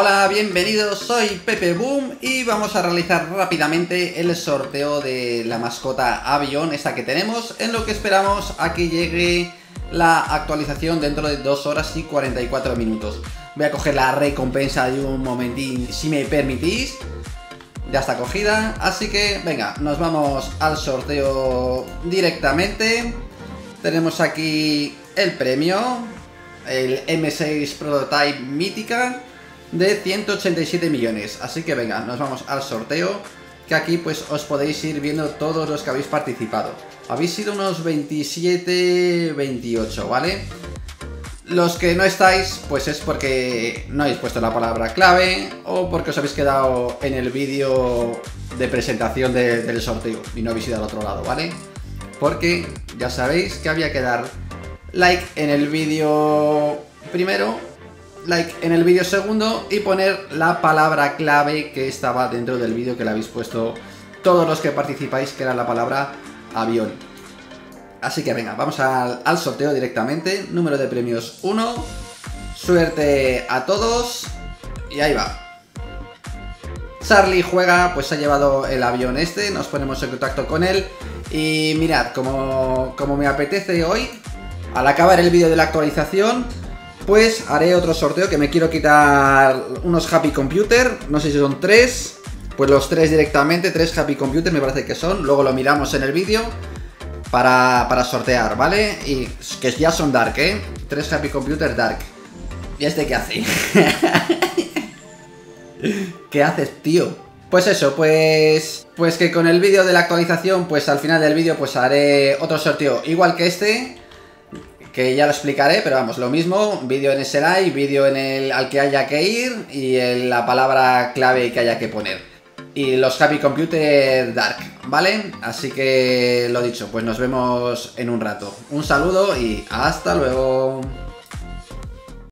Hola, bienvenidos, soy Pepe Boom y vamos a realizar rápidamente el sorteo de la mascota avión, esta que tenemos, en lo que esperamos a que llegue la actualización dentro de 2 horas y 44 minutos. Voy a coger la recompensa de un momentín, si me permitís. Ya está cogida, así que venga, nos vamos al sorteo directamente. Tenemos aquí el premio, el M6 Prototype Mítica de 187 millones. Así que venga, nos vamos al sorteo, que aquí pues os podéis ir viendo todos los que habéis participado. Habéis sido unos 27, 28, ¿vale? Los que no estáis, pues es porque no habéis puesto la palabra clave o porque os habéis quedado en el vídeo de presentación del sorteo y no habéis ido al otro lado, ¿vale? Porque ya sabéis que había que dar like en el vídeo primero like en el vídeo segundo y poner la palabra clave que estaba dentro del vídeo que le habéis puesto todos los que participáis, que era la palabra avión. Así que venga, vamos al, sorteo directamente. Número de premios 1. Suerte a todos. Y ahí va. Charlie juega, pues ha llevado el avión este, nos ponemos en contacto con él. Y mirad, como, como me apetece hoy, al acabar el vídeo de la actualización, pues haré otro sorteo que me quiero quitar unos Happy Computer, no sé si son tres, pues los tres directamente, tres Happy Computer me parece que son, luego lo miramos en el vídeo para, para sortear, ¿vale? Y que ya son Dark, ¿eh? Tres Happy Computer Dark. ¿Y este qué hace? ¿Qué haces, tío? Pues eso, pues pues que con el vídeo de la actualización, pues al final del vídeo pues haré otro sorteo igual que este, que ya lo explicaré, pero vamos, lo mismo, vídeo en live, vídeo en el al que haya que ir y en la palabra clave que haya que poner. Y los Happy Computer Dark, ¿vale? Así que lo dicho, pues nos vemos en un rato. Un saludo y hasta luego.